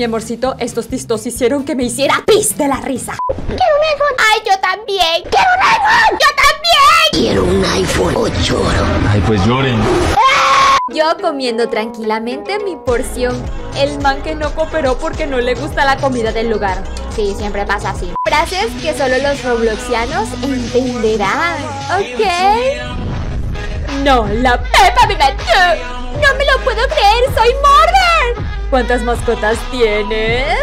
Mi amorcito, estos tistos hicieron que me hiciera pis de la risa. Quiero un iPhone. Ay, yo también. Quiero un iPhone. Yo también. Quiero un iPhone o lloro. Ay, pues lloren. Yo comiendo tranquilamente mi porción. El man que no cooperó porque no le gusta la comida del lugar. Sí, siempre pasa así. Frases que solo los robloxianos entenderán. ¿Ok? No, la Pepa me metió. No me lo puedo creer, soy Morder. ¿Cuántas mascotas tienes?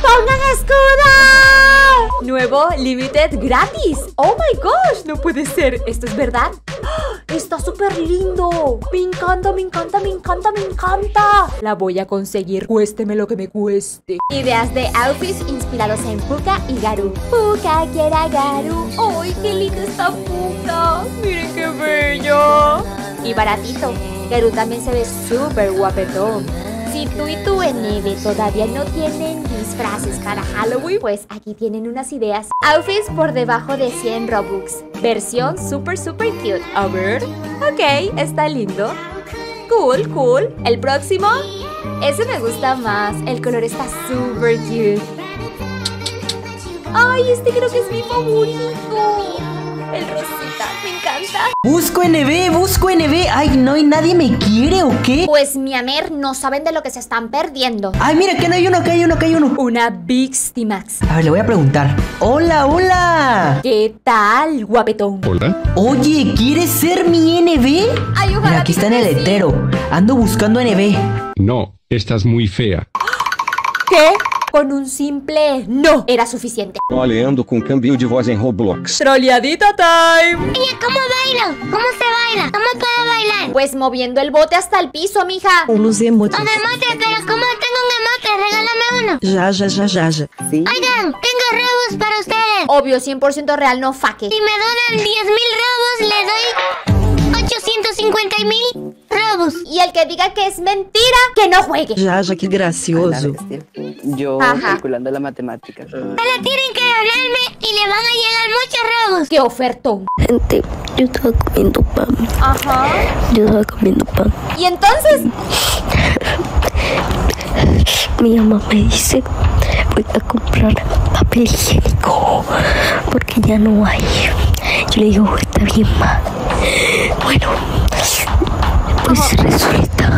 ¡Pongan escudo! Nuevo Limited gratis. Oh my gosh, no puede ser. ¿Esto es verdad? ¡Ah! Está súper lindo. Me encanta, me encanta, me encanta, me encanta. La voy a conseguir, cuésteme lo que me cueste. Ideas de outfits inspirados en Puka y Garu. Puka quiere a Garu. ¡Ay, qué lindo está Puka! Miren qué bello. Y baratito. Garu también se ve súper guapetón. Si tú y tu NB todavía no tienen disfraces para Halloween, pues aquí tienen unas ideas. Outfits por debajo de 100 Robux. Versión super super cute. A ver. Ok, está lindo. Cool, cool. El próximo. Ese me gusta más. El color está super cute. Ay, este creo que es mi favorito. El rosita, me encanta. Busco NB, busco NB. Ay, no, y nadie me quiere o qué. Pues mi amer no saben de lo que se están perdiendo. Ay, mira, que no hay uno, que hay uno, que hay uno. Una Big Stimax. A ver, le voy a preguntar. Hola, hola. ¿Qué tal, guapetón? Hola. Oye, ¿quieres ser mi NB? Ay, ojalá Mira, aquí está en el letrero. Ando buscando NB. No, estás muy fea. ¿Qué? Con un simple no era suficiente. Olhando com câmbio de voz em Roblox. Troleadita time. Oye, ¿cómo bailo? ¿Cómo se baila? ¿Cómo puedo bailar? Pues moviendo el bote hasta el piso, mija. Unos emotes. Un emote, pero ¿cómo tengo un emote? Regálame uno. Já, já, já, já, já. Sim. Oigan, tengo robos para ustedes. Obvio, 100% real, no faque. Si me donan 10 mil robos, le doy 850 mil robos. Y el que diga que es mentira, que no juegue. Já, já, que gracioso. Yo Ajá. calculando la matemática. Solo tienen que hablarme y le van a llegar muchos robos. ¡Qué ofertón! Gente, yo estaba comiendo pan. Ajá. Yo estaba comiendo pan. Y entonces, Mi mamá me dice, voy a comprar papel higiénico porque ya no hay. Yo le digo, está bien, ma. Bueno, pues resulta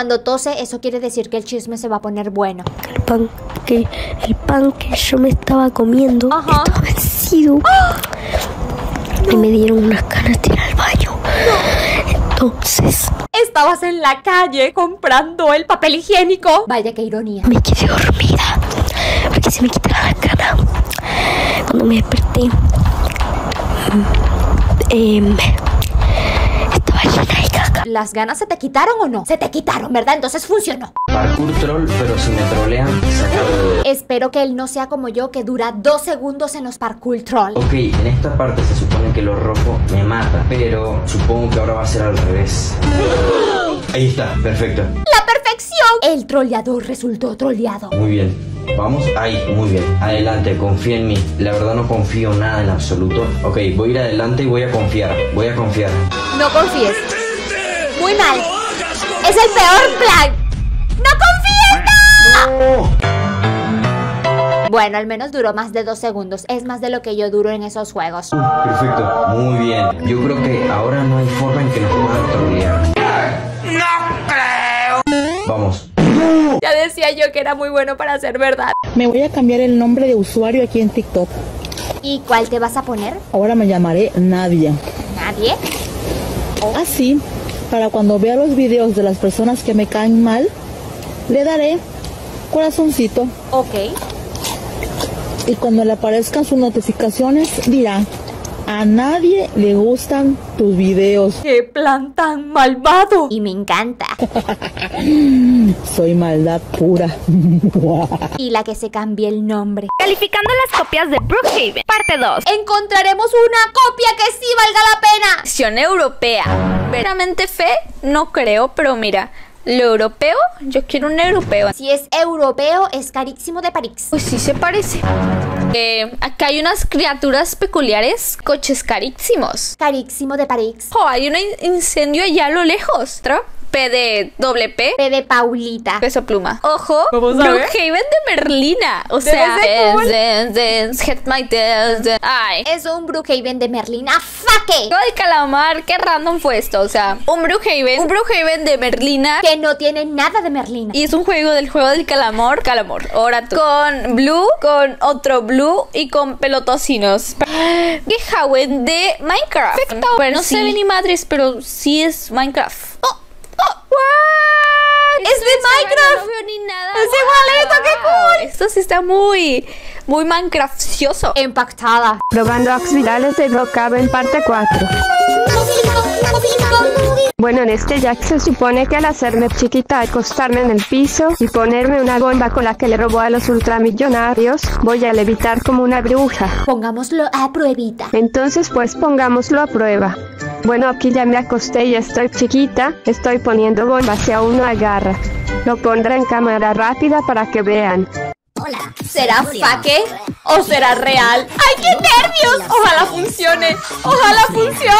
cuando tose, eso quiere decir que el chisme se va a poner bueno. el pan que el pan que yo me estaba comiendo Ajá. estaba vencido. Y me dieron unas ganas de ir al baño. Entonces Estabas en la calle comprando el papel higiénico. Vaya qué ironía. me quedé dormida porque se me quitaba la gana. Cuando me desperté, estaba ¿Las ganas se te quitaron o no? Se te quitaron, ¿verdad? Entonces funcionó. Parkour troll, pero si me trolean, se acabó. Espero que él no sea como yo, que dura dos segundos en los parkour troll. Ok, en esta parte se supone que lo rojo me mata, pero supongo que ahora va a ser al revés. Ahí está, perfecto. ¡La perfección! El troleador resultó troleado. Muy bien. Vamos, ahí, muy bien. Adelante, confía en mí. La verdad no confío nada en absoluto. Ok, voy a ir adelante y voy a confiar. Voy a confiar. No confíes. Muy mal. Es el peor plan. ¡No confíes! Bueno, al menos duró más de dos segundos. Es más de lo que yo duro en esos juegos. Perfecto, muy bien. Yo creo que ahora no hay forma en que nos puedan trolear. ¡No creo! Vamos. Ya decía yo que era muy bueno para ser verdad. Me voy a cambiar el nombre de usuario aquí en TikTok. ¿Y cuál te vas a poner? Ahora me llamaré Nadia. ¿Nadie? Así, para cuando vea los videos de las personas que me caen mal, le daré corazoncito. Ok. Y cuando le aparezcan sus notificaciones, dirá, a nadie le gustan tus videos. ¡Qué plan tan malvado! Y me encanta. Soy maldad pura. Y la que se cambie el nombre. Calificando las copias de Brookhaven, parte 2. Encontraremos una copia que sí valga la pena. Versión europea. Veramente fe, no creo, pero mira, lo europeo, yo quiero un europeo. Si es europeo, es carísimo de París. Pues sí se parece. Eh, acá hay unas criaturas peculiares, coches carísimos. Carísimo de París. Oh, hay un in- incendio allá a lo lejos. Tra- P de doble P. P de Paulita. Peso pluma. Ojo. Brookhaven de Merlina. O Debe sea, dance, dance, hit my dance, dance. Ay. Es un Brookhaven de Merlina. ¡Faque! Juego de calamar, qué random fue esto. O sea, un Brookhaven, un Brookhaven de Merlina. Que no tiene nada de Merlina. Y es un juego del juego del calamar, calamor, ahora tú. Con Blue, con otro Blue y con pelotocinos. Gehawen de Minecraft. Perfecto. Bueno, no Sí. se ve ni madres, pero sí es Minecraft. Oh, ¡Es de Minecraft! No veo ni nada. ¡Es igualito! ¡Qué cool! Esto sí está muy, muy Minecraftioso. Impactada. Probando Ax Virales de Brookhaven parte 4. Bueno, en este Jack se supone que al hacerme chiquita, acostarme en el piso y ponerme una bomba con la que le robó a los ultramillonarios, voy a levitar como una bruja. Pongámoslo a pruebita. Entonces pues pongámoslo a prueba. Bueno, aquí ya me acosté y estoy chiquita, estoy poniendo bombas y aún no agarra. Lo pondré en cámara rápida para que vean. ¿Será faque o será real? ¡Ay, qué nervios! Ojalá funcione. Ojalá funcione.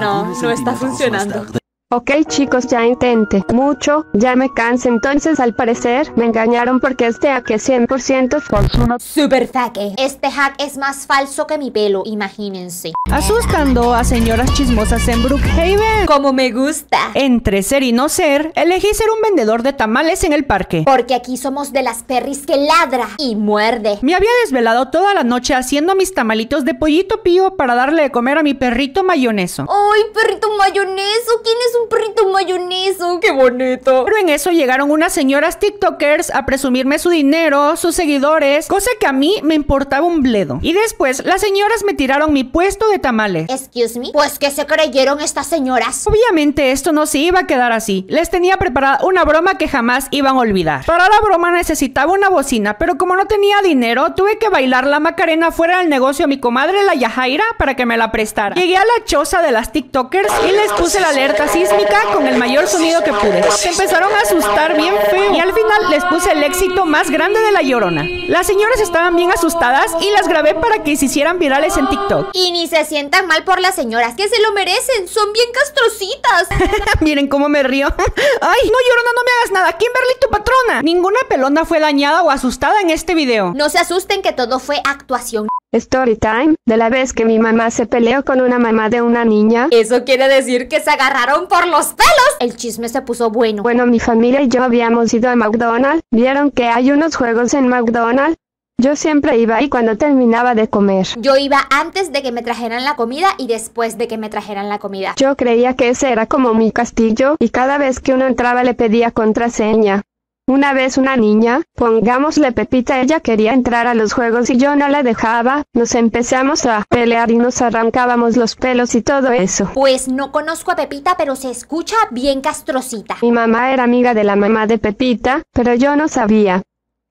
No, no está funcionando. Ok chicos, ya intenté mucho, ya me cansé, entonces al parecer me engañaron porque este hack es 100% falso. Super faque. Este hack es más falso que mi pelo, imagínense. Asustando a señoras chismosas en Brookhaven. Como me gusta. Entre ser y no ser, elegí ser un vendedor de tamales en el parque. Porque aquí somos de las perris que ladra y muerde. Me había desvelado toda la noche haciendo mis tamalitos de pollito pío para darle de comer a mi perrito mayoneso. ¡Ay, perrito mayoneso! ¿Quién es un perrito mayoneso? ¡Qué bonito! Pero en eso llegaron unas señoras TikTokers a presumirme su dinero, sus seguidores, cosa que a mí me importaba un bledo. Y después las señoras me tiraron mi puesto de tamales. Excuse me. Pues que se creyeron estas señoras. Obviamente esto no se iba a quedar así. Les tenía preparada una broma que jamás iban a olvidar. Para la broma necesitaba una bocina, pero como no tenía dinero, tuve que bailar la Macarena fuera del negocio a mi comadre la Yajaira para que me la prestara. Llegué a la choza de las TikTokers y les puse la alerta sísmica con el mayor sonido que pude. Se empezaron a asustar bien feo y al final les puse el éxito más grande de la llorona. Las señoras estaban bien asustadas y las grabé para que se hicieran virales en TikTok. Y ni se sientan mal por las señoras, que se lo merecen. Son bien castrocitas. Miren cómo me río. Ay, no, Llorona, no me hagas nada. Kimberly, tu patrona. Ninguna pelona fue dañada o asustada en este video. No se asusten que todo fue actuación. Story time, de la vez que mi mamá se peleó con una mamá de una niña. Eso quiere decir que se agarraron por los pelos. El chisme se puso bueno. Bueno, mi familia y yo habíamos ido a McDonald's. Vieron que hay unos juegos en McDonald's. Yo siempre iba ahí cuando terminaba de comer. Yo iba antes de que me trajeran la comida y después de que me trajeran la comida. Yo creía que ese era como mi castillo y cada vez que uno entraba le pedía contraseña. Una vez una niña, pongámosle Pepita, ella quería entrar a los juegos y yo no la dejaba, nos empezamos a pelear y nos arrancábamos los pelos y todo eso. Pues no conozco a Pepita, pero se escucha bien castrocita. Mi mamá era amiga de la mamá de Pepita, pero yo no sabía.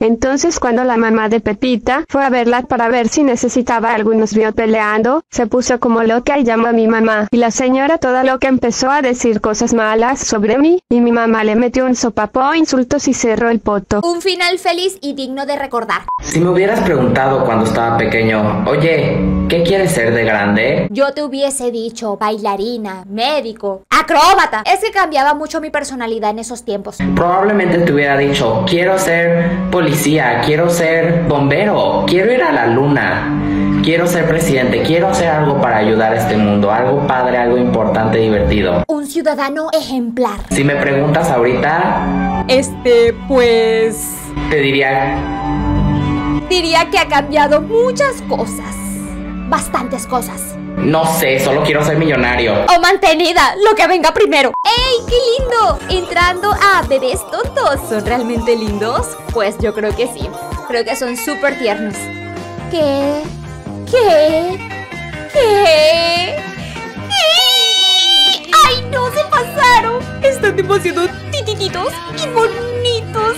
Entonces cuando la mamá de Pepita fue a verla para ver si necesitaba algo y nos vio peleando, se puso como loca y llamó a mi mamá. Y la señora toda loca empezó a decir cosas malas sobre mí y mi mamá le metió un sopapo, insultos y cerró el poto. Un final feliz y digno de recordar. Si me hubieras preguntado cuando estaba pequeño, oye, ¿qué quieres ser de grande? Yo te hubiese dicho bailarina, médico, acróbata. Es que cambiaba mucho mi personalidad en esos tiempos. Probablemente te hubiera dicho, quiero ser policía, quiero ser bombero, quiero ir a la luna, quiero ser presidente, quiero hacer algo para ayudar a este mundo, algo padre, algo importante, divertido. Un ciudadano ejemplar. Si me preguntas ahorita, Este, pues... te diría, Diría que ha cambiado muchas cosas. Bastantes cosas. No sé, solo quiero ser millonario. O mantenida, lo que venga primero. ¡Ey, qué lindo! Entrando a bebés tontos. ¿Son realmente lindos? Pues yo creo que sí. Creo que son súper tiernos. ¿Qué? ¿Qué? ¿Qué? ¿Qué? ¡Ay, no! ¡Se pasaron! Están demasiado titititos y bonitos.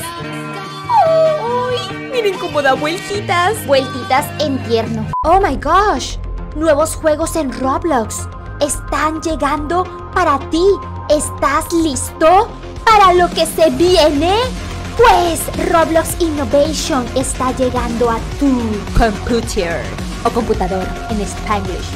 ¡Ay! Miren cómo da vueltitas. Vueltitas en tierno. ¡Oh, my gosh! Nuevos juegos en Roblox. Están llegando para ti. ¿Estás listo para lo que se viene? Pues Roblox Innovation está llegando a tu computer o computador en Spanglish.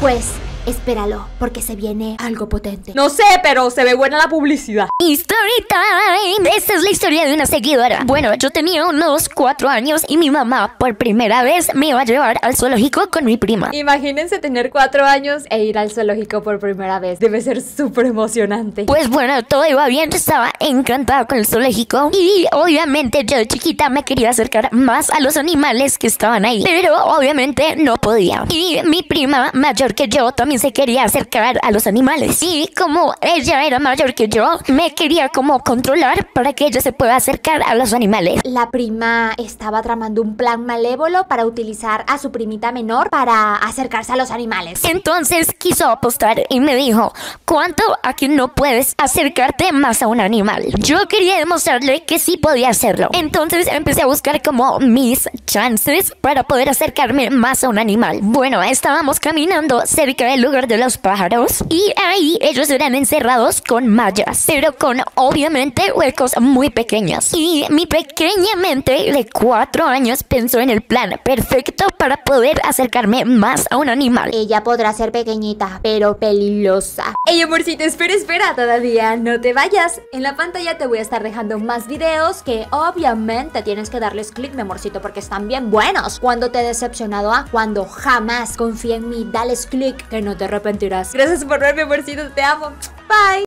Pues Espéralo, porque se viene algo potente. No sé, pero se ve buena la publicidad. Story time. Esta es la historia de una seguidora. Bueno, yo tenía unos cuatro años y mi mamá por primera vez me iba a llevar al zoológico con mi prima. Imagínense tener cuatro años e ir al zoológico por primera vez. Debe ser súper emocionante. Pues bueno, todo iba bien, estaba encantada con el zoológico y obviamente yo de chiquita me quería acercar más a los animales que estaban ahí, pero obviamente no podía. Y mi prima mayor que yo también se quería acercar a los animales y como ella era mayor que yo, me quería como controlar para que ella se pueda acercar a los animales. La prima estaba tramando un plan malévolo para utilizar a su primita menor para acercarse a los animales. Entonces quiso apostar y me dijo, ¿cuánto a que no puedes acercarte más a un animal? Yo quería demostrarle que sí podía hacerlo. Entonces empecé a buscar como mis chances para poder acercarme más a un animal. Bueno, estábamos caminando cerca del lugar de los pájaros y ahí ellos eran encerrados con mallas, pero con obviamente huecos muy pequeños. Y mi pequeña mente de cuatro años pensó en el plan perfecto para poder acercarme más a un animal. Ella podrá ser pequeñita, pero peligrosa. Ey, amorcito, espera, espera, todavía no te vayas. En la pantalla te voy a estar dejando más videos que obviamente tienes que darles clic, mi amorcito, porque están bien buenos. Cuando te he decepcionado, a cuando jamás confía en mí, dales clic, que te arrepentirás. Gracias por verme, amorcito, te amo. Bye.